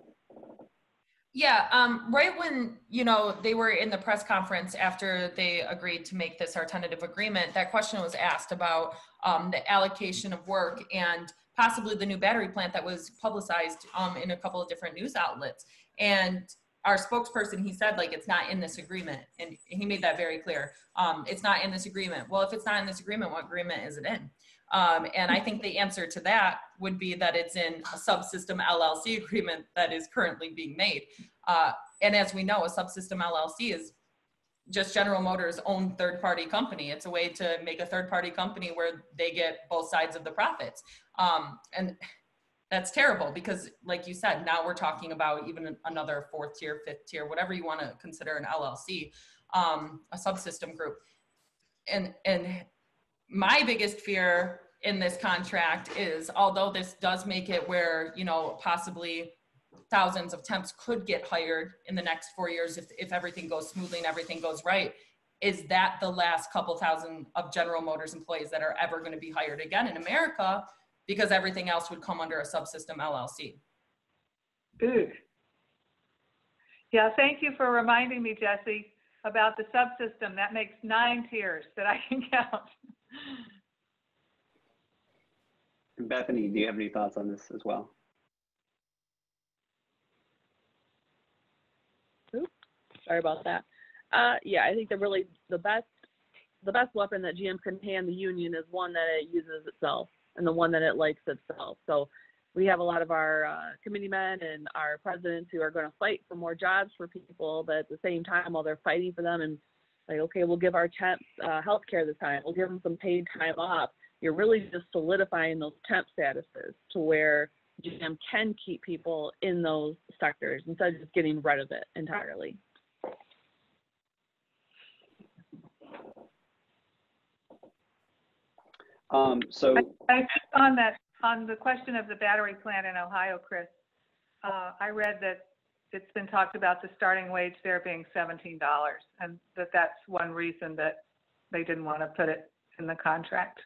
Yeah, um, right when you know they were in the press conference after they agreed to make this our tentative agreement, that question was asked about um, the allocation of work and possibly the new battery plant that was publicized um, in a couple of different news outlets. And our spokesperson, he said like it's not in this agreement, and he made that very clear. Um, it's not in this agreement. Well, if it's not in this agreement, what agreement is it in? Um, and I think the answer to that would be that it's in a subsystem LLC agreement that is currently being made. Uh, and as we know, a subsystem LLC is just General Motors' own third party company. It's a way to make a third party company where they get both sides of the profits. Um, and that's terrible because, like you said, now we're talking about even another fourth tier, fifth tier, whatever you want to consider an LLC, um, a subsystem group. And, and my biggest fear in this contract is although this does make it where you know possibly thousands of temps could get hired in the next four years if, if everything goes smoothly and everything goes right is that the last couple thousand of general motors employees that are ever going to be hired again in america because everything else would come under a subsystem llc Ooh. Yeah, thank you for reminding me, Jessie, about the subsystem. That makes nine tiers that I can count. Bethany, do you have any thoughts on this as well? Oops, sorry about that. Uh, yeah, I think the really the best the best weapon that GM can hand the union is one that it uses itself and the one that it likes itself. So we have a lot of our uh, committeemen and our presidents who are going to fight for more jobs for people, but at the same time, while they're fighting for them and like, okay, we'll give our temps uh, health care this time, we'll give them some paid time off you're really just solidifying those temp statuses to where GM can keep people in those sectors instead of just getting rid of it entirely. Um, so I, on that, on the question of the battery plant in Ohio, Chris, uh, I read that it's been talked about the starting wage there being seventeen dollars, and that that's one reason that they didn't want to put it in the contract.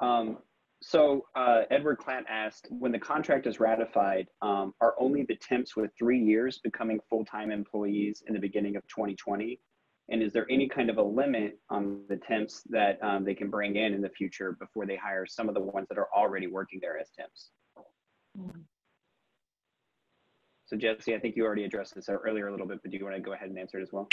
Um, so uh, Edward Klatt asked, when the contract is ratified, um, are only the temps with three years becoming full-time employees in the beginning of 2020? And is there any kind of a limit on the temps that um, they can bring in in the future before they hire some of the ones that are already working there as temps? So Jessie, I think you already addressed this earlier a little bit, but do you want to go ahead and answer it as well?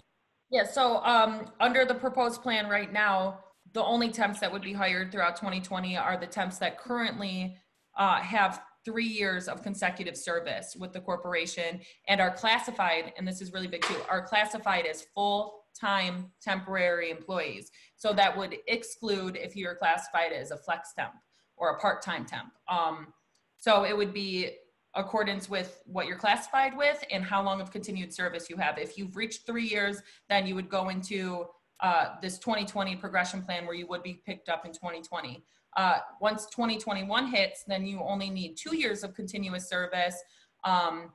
Yeah, so um, under the proposed plan right now, the only temps that would be hired throughout 2020 are the temps that currently uh, have three years of consecutive service with the corporation and are classified, and this is really big too, are classified as full-time temporary employees. So that would exclude if you're classified as a flex temp or a part-time temp. Um, so it would be accordance with what you're classified with and how long of continued service you have. If you've reached three years, then you would go into uh, this 2020 progression plan where you would be picked up in 2020. Uh, once 2021 hits, then you only need two years of continuous service. Um,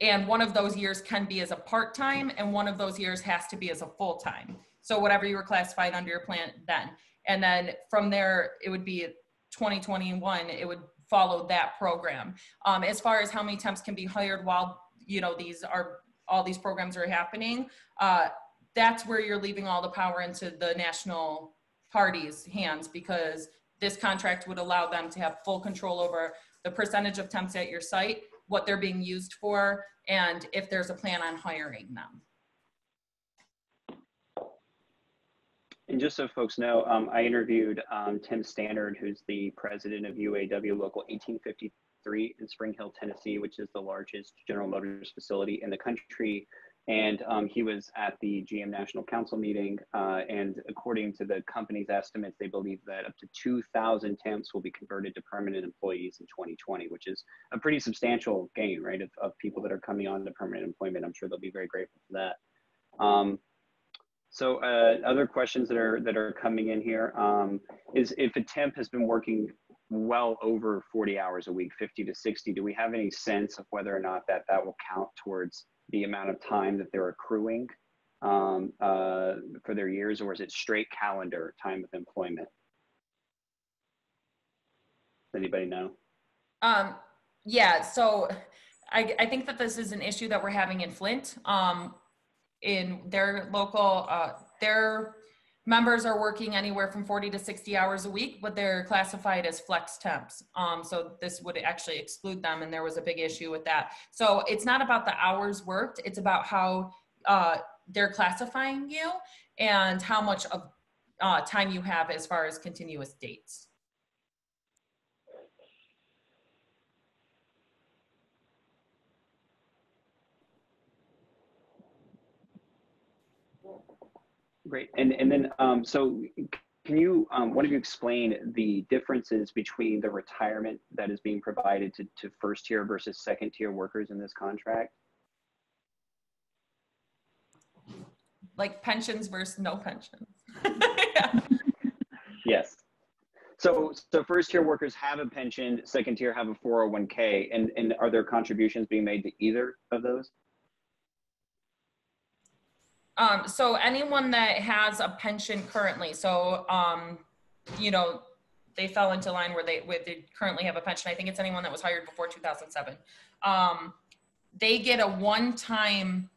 and one of those years can be as a part-time and one of those years has to be as a full-time. So whatever you were classified under your plan then. And then from there, it would be 2021, it would follow that program. Um, as far as how many temps can be hired while, you know, these are, all these programs are happening, uh, that's where you're leaving all the power into the national parties' hands because this contract would allow them to have full control over the percentage of temps at your site, what they're being used for, and if there's a plan on hiring them. And just so folks know, um, I interviewed um, Tim Stannard, who's the president of UAW Local 1853 in Spring Hill, Tennessee, which is the largest General Motors facility in the country. And um, he was at the GM National Council meeting. Uh, and according to the company's estimates, they believe that up to 2,000 temps will be converted to permanent employees in 2020, which is a pretty substantial gain, right, of, of people that are coming on to permanent employment. I'm sure they'll be very grateful for that. Um, so uh, other questions that are that are coming in here um, is if a temp has been working well over 40 hours a week, 50 to 60, do we have any sense of whether or not that that will count towards the amount of time that they're accruing um, uh, for their years, or is it straight calendar time of employment? Anybody know? Um, yeah, so I, I think that this is an issue that we're having in Flint. Um, in their local, uh, their members are working anywhere from 40 to 60 hours a week, but they're classified as flex temps. Um, so this would actually exclude them, and there was a big issue with that. So it's not about the hours worked, it's about how uh, they're classifying you and how much of uh, time you have as far as continuous dates. Great. And and then um, so can you um, one of you explain the differences between the retirement that is being provided to, to first tier versus second tier workers in this contract? Like pensions versus no pensions. [LAUGHS] Yes. So so first tier workers have a pension, second tier have a 401k, and and are there contributions being made to either of those? Um, so anyone that has a pension currently, so, um, you know, they fell into line where they, where they currently have a pension. I think it's anyone that was hired before 2007. Um, they get a one-time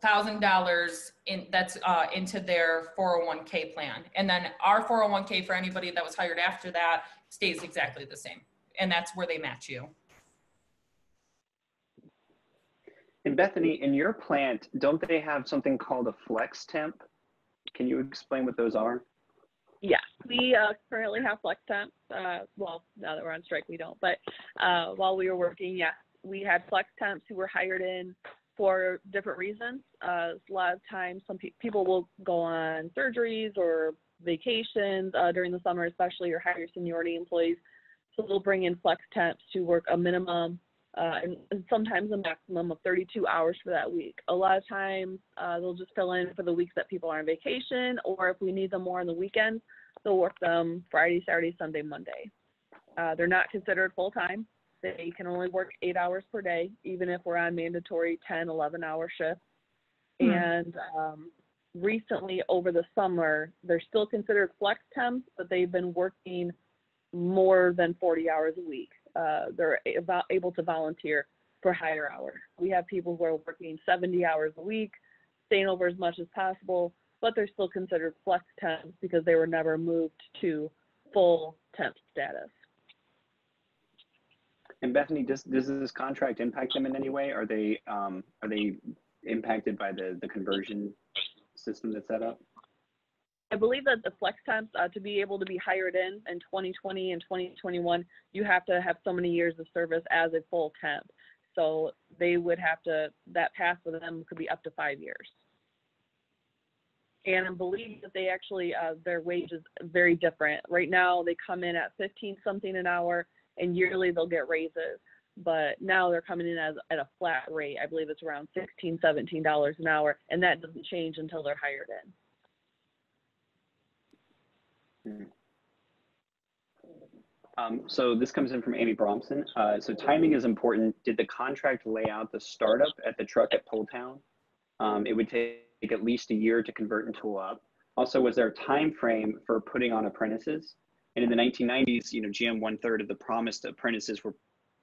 thousand dollars in that's uh, into their 401k plan, and then our 401k for anybody that was hired after that stays exactly the same, and that's where they match you. And Bethany, in your plant, don't they have something called a flex temp? Can you explain what those are? Yeah, we uh, currently have flex temps. Uh, well, now that we're on strike, we don't. But uh, while we were working, yes, we had flex temps who were hired in for different reasons. Uh, a lot of times, some pe- people will go on surgeries or vacations uh, during the summer, especially your higher seniority employees. So they'll bring in flex temps to work a minimum uh, and, and sometimes a maximum of 32 hours for that week. A lot of times uh, they'll just fill in for the weeks that people are on vacation, or if we need them more on the weekends, they'll work them Friday, Saturday, Sunday, Monday. Uh, they're not considered full time. They can only work eight hours per day, even if we're on mandatory 10, 11 hour shifts. Hmm. And um, recently, over the summer, they're still considered flex temps, but they've been working more than 40 hours a week. Uh, they're able, to volunteer for higher hours. We have people who are working 70 hours a week, staying over as much as possible, but they're still considered flex temps because they were never moved to full temp status. And Bethany, does, does this contract impact them in any way? Are they, um, are they impacted by the, the conversion system that's set up? I believe that the flex temps, uh, to be able to be hired in in 2020 and 2021, you have to have so many years of service as a full temp. So they would have to, that path for them could be up to five years. And I believe that they actually, uh, their wage is very different. Right now, they come in at 15 something an hour and yearly they'll get raises. But now they're coming in as at a flat rate. I believe it's around 16, 17 dollars an hour, and that doesn't change until they're hired in. Um, so this comes in from Amy Bromson. Uh, so timing is important. Did the contract lay out the startup at the truck at Poletown? Um, it would take at least a year to convert and tool up. Also, was there a time frame for putting on apprentices? And in the 1990s, you know, GM one third of the promised apprentices were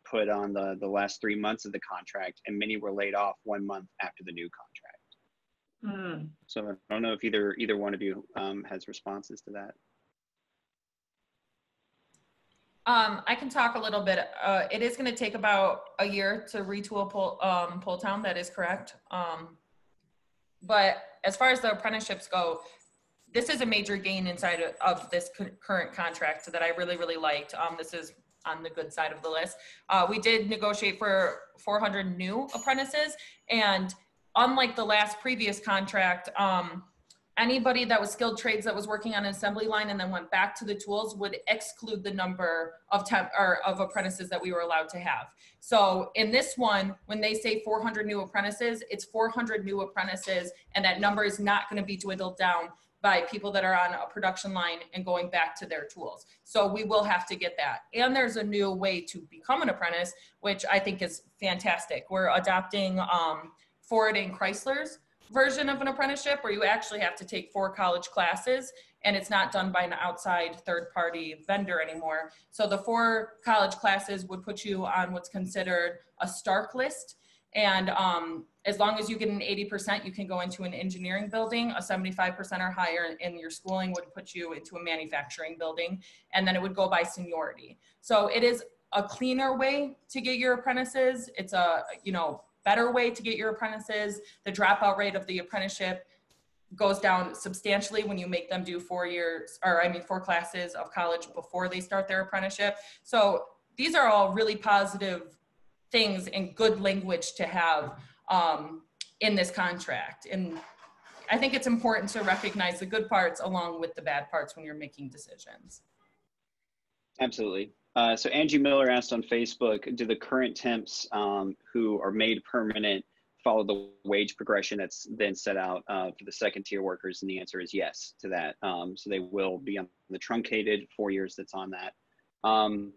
put on the, the last three months of the contract, and many were laid off one month after the new contract. Hmm. So I don't know if either either one of you um, has responses to that. Um, I can talk a little bit. Uh, it is going to take about a year to retool Pol, um, Poletown. That is correct. Um, but as far as the apprenticeships go, this is a major gain inside of, this cu- current contract that I really, really liked. Um, this is on the good side of the list. Uh, we did negotiate for 400 new apprentices, and unlike the last previous contract, um, anybody that was skilled trades that was working on an assembly line and then went back to the tools would exclude the number of temp or of apprentices that we were allowed to have. So in this one, when they say 400 new apprentices, it's 400 new apprentices, and that number is not going to be dwindled down by people that are on a production line and going back to their tools. So we will have to get that. And there's a new way to become an apprentice, which I think is fantastic. We're adopting um, Ford and Chrysler's version of an apprenticeship where you actually have to take four college classes and it's not done by an outside third party vendor anymore. So the four college classes would put you on what's considered a Stark list. And um, as long as you get an 80%, you can go into an engineering building. A 75% or higher in your schooling would put you into a manufacturing building. And then it would go by seniority. So it is a cleaner way to get your apprentices. It's a, you know, better way to get your apprentices. The dropout rate of the apprenticeship goes down substantially when you make them do four years, or I mean, four classes of college before they start their apprenticeship. So these are all really positive things and good language to have um, in this contract. And I think it's important to recognize the good parts along with the bad parts when you're making decisions. Absolutely. Uh, so Angie Miller asked on Facebook, do the current temps um, who are made permanent follow the wage progression that's then set out uh, for the second tier workers? And the answer is yes to that. Um, so they will be on the truncated four years that's on that. Um,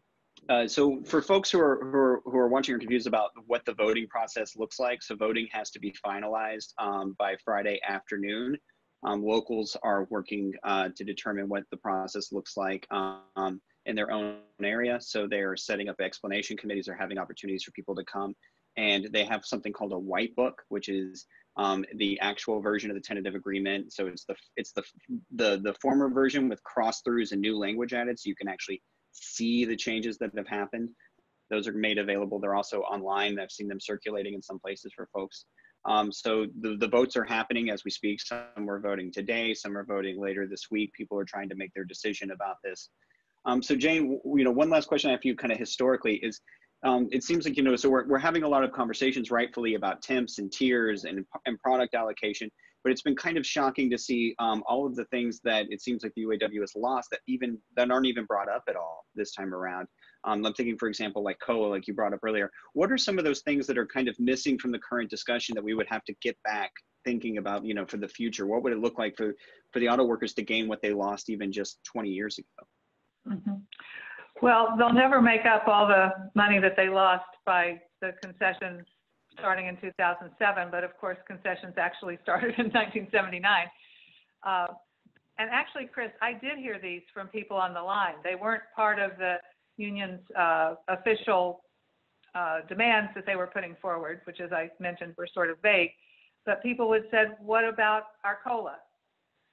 uh, so for folks who are, who are, who are watching or confused about what the voting process looks like, so voting has to be finalized um, by Friday afternoon. Um, locals are working uh, to determine what the process looks like um, in their own area. So they're setting up explanation committees or having opportunities for people to come. And they have something called a white book, which is um, the actual version of the tentative agreement. So it's the it's the the the former version with cross throughs and new language added, so you can actually see the changes that have happened. Those are made available. They're also online. I've seen them circulating in some places for folks. Um, so the, the votes are happening as we speak. Some are voting today, some are voting later this week. People are trying to make their decision about this. Um, so Jane, you know, one last question I have for you kind of historically is, um, it seems like, you know, so we're, we're having a lot of conversations rightfully about temps and tiers and, and product allocation, but it's been kind of shocking to see um, all of the things that it seems like the UAW has lost that even, that aren't even brought up at all this time around. Um, I'm thinking, for example, like COLA, like you brought up earlier. What are some of those things that are kind of missing from the current discussion that we would have to get back thinking about, you know, for the future? What would it look like for, for the auto workers to gain what they lost even just 20 years ago? Mhm. Well, they'll never make up all the money that they lost by the concessions starting in 2007, but of course concessions actually [LAUGHS] started in 1979. Uh, and actually, Chris, I did hear these from people on the line. They weren't part of the union's uh, official uh, demands that they were putting forward, which, as I mentioned, were sort of vague. But people would said, "What about our cola?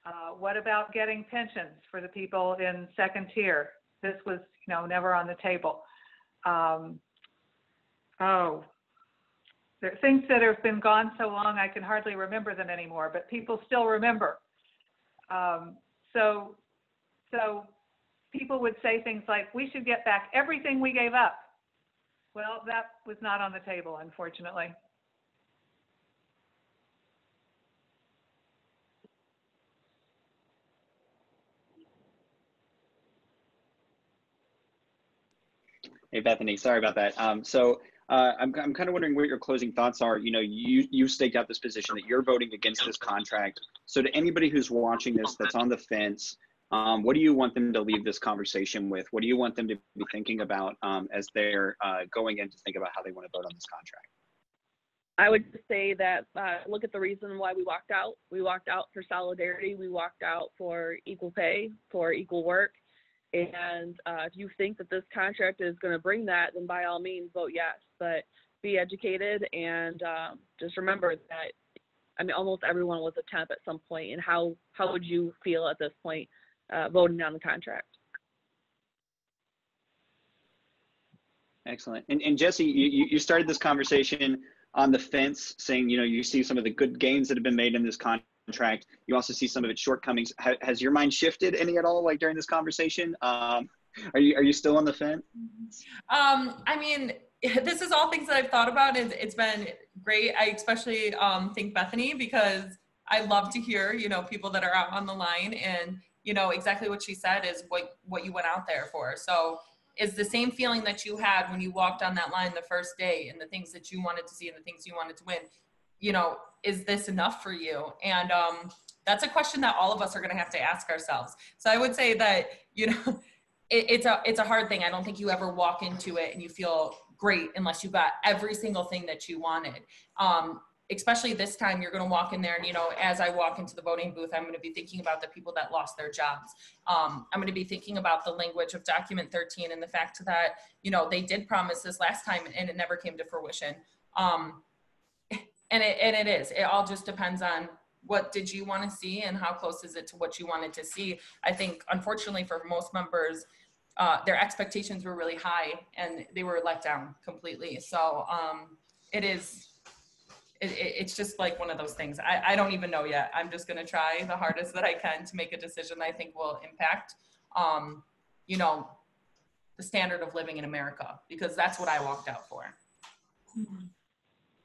Uh, what about getting pensions for the people in second tier?" This was, you know, never on the table. Um, oh, there are things that have been gone so long I can hardly remember them anymore, but people still remember. Um, so, so people would say things like, "We should get back everything we gave up." Well, that was not on the table, unfortunately. Hey, Bethany, sorry about that. Um, so uh, I'm, I'm kind of wondering what your closing thoughts are. You know, you, you staked out this position that you're voting against this contract. So to anybody who's watching this that's on the fence, um, what do you want them to leave this conversation with? What do you want them to be thinking about um, as they're uh, going in to think about how they want to vote on this contract? I would say that uh, look at the reason why we walked out. We walked out for solidarity. We walked out for equal pay, for equal work. And uh, if you think that this contract is going to bring that, then by all means vote yes. But be educated and um, just remember that. I mean, almost everyone was a temp at some point. And how how would you feel at this point uh, voting down the contract? Excellent. And, and Jessie, you, you started this conversation on the fence, saying you know you see some of the good gains that have been made in this contract contract. You also see some of its shortcomings. Ha- has your mind shifted any at all, like during this conversation? Um, are you are you still on the fence? Um, I mean, [LAUGHS] this is all things that I've thought about. It's, it's been great. I especially um, think Bethany because I love to hear you know people that are out on the line and you know exactly what she said is what what you went out there for. So is the same feeling that you had when you walked on that line the first day and the things that you wanted to see and the things you wanted to win you know, is this enough for you? And um, that's a question that all of us are going to have to ask ourselves. So I would say that, you know, [LAUGHS] it, it's a it's a hard thing. I don't think you ever walk into it and you feel great unless you got every single thing that you wanted. Um, especially this time you're going to walk in there and you know as i walk into the voting booth i'm going to be thinking about the people that lost their jobs um, i'm going to be thinking about the language of document 13 and the fact that you know they did promise this last time and it never came to fruition um, and it and it is. It all just depends on what did you want to see and how close is it to what you wanted to see. I think unfortunately for most members uh, their expectations were really high and they were let down completely. So um, it is it, it's just like one of those things. I, I don't even know yet. I'm just going to try the hardest that i can to make a decision i think will impact um, you know the standard of living in america because that's what i walked out for. Mm-hmm.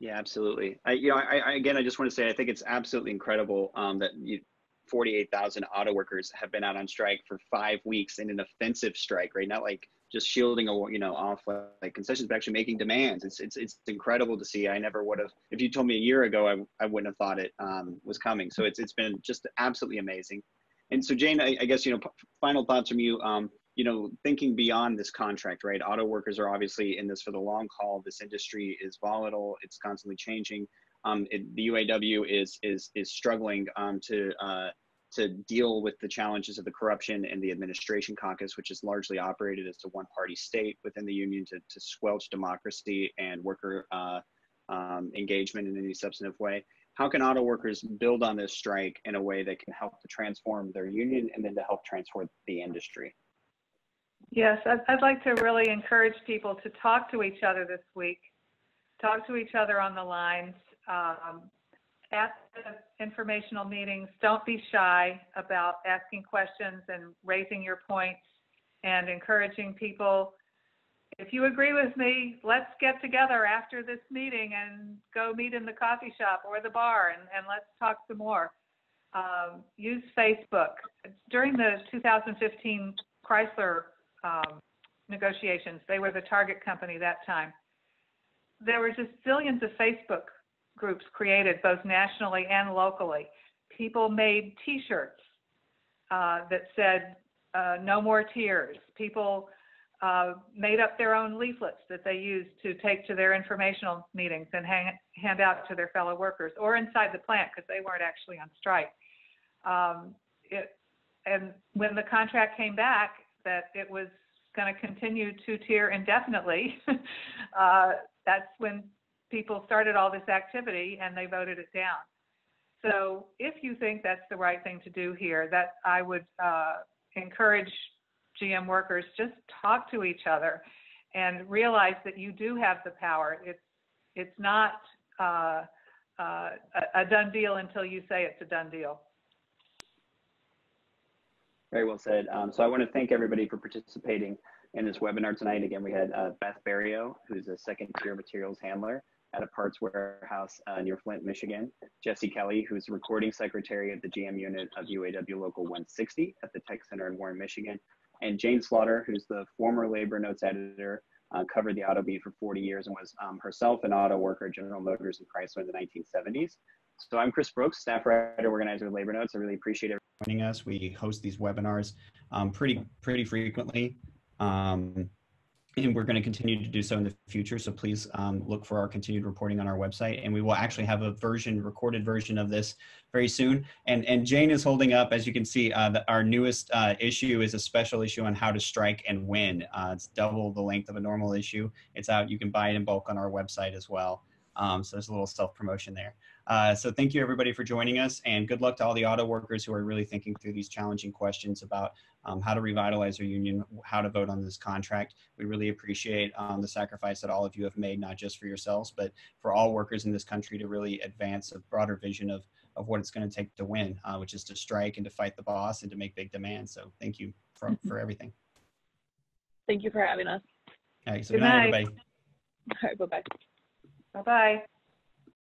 Yeah, absolutely. I, you know, I, I, again, I just want to say, I think it's absolutely incredible um, that you, 48,000 auto workers have been out on strike for five weeks in an offensive strike, right? Not like just shielding, a, you know, off like concessions, but actually making demands. It's, it's, it's incredible to see. I never would have, if you told me a year ago, I, I wouldn't have thought it um, was coming. So it's, it's been just absolutely amazing. And so Jane, I, I guess, you know, final thoughts from you. Um, you know, thinking beyond this contract, right? Auto workers are obviously in this for the long haul. This industry is volatile; it's constantly changing. Um, it, the UAW is is is struggling um, to uh, to deal with the challenges of the corruption and the administration caucus, which is largely operated as a one-party state within the union to, to squelch democracy and worker uh, um, engagement in any substantive way. How can auto workers build on this strike in a way that can help to transform their union and then to help transform the industry? Yes, I'd, I'd like to really encourage people to talk to each other this week, talk to each other on the lines. Um, at the informational meetings, don't be shy about asking questions and raising your points and encouraging people. If you agree with me, let's get together after this meeting and go meet in the coffee shop or the bar and, and let's talk some more. Um, use Facebook. During the 2015 Chrysler um, negotiations. They were the target company that time. There were just zillions of Facebook groups created, both nationally and locally. People made T-shirts uh, that said uh, "No more tiers." People uh, made up their own leaflets that they used to take to their informational meetings and hang, hand out to their fellow workers or inside the plant because they weren't actually on strike. Um, it, and when the contract came back, that it was going to continue two-tier indefinitely, [LAUGHS] uh, that's when people started all this activity and they voted it down. So if you think that's the right thing to do here, that I would uh, encourage GM workers, just talk to each other and realize that you do have the power. It's, it's not uh, uh, a done deal until you say it's a done deal. Very well said. Um, so I want to thank everybody for participating in this webinar tonight. Again, we had uh, Beth Baryo, who's a second tier materials handler at a parts warehouse uh, near Flint, Michigan. Jessie Kelly, who's recording secretary at the GM unit of UAW Local 160 at the Tech Center in Warren, Michigan. And Jane Slaughter, who's the former labor notes editor, uh, covered the auto beat for 40 years and was um, herself an auto worker at General Motors and Chrysler in the 1970s. So I'm Chris Brooks, staff writer, organizer with Labor Notes. I really appreciate it. Joining us, we host these webinars um, pretty pretty frequently. Um, and we're going to continue to do so in the future. So please um, look for our continued reporting on our website. And we will actually have a version, recorded version of this very soon. And, and Jane is holding up, as you can see, uh, the, our newest uh, issue is a special issue on how to strike and win. Uh, it's double the length of a normal issue. It's out. You can buy it in bulk on our website as well. Um, so there's a little self promotion there. Uh, so thank you everybody for joining us and good luck to all the auto workers who are really thinking through these challenging questions about um, how to revitalize our union, how to vote on this contract. We really appreciate um, the sacrifice that all of you have made, not just for yourselves, but for all workers in this country to really advance a broader vision of, of what it's going to take to win, uh, which is to strike and to fight the boss and to make big demands. So thank you for, for everything. Thank you for having us. All right, so Good good night, night. everybody. All right, bye-bye. Bye-bye.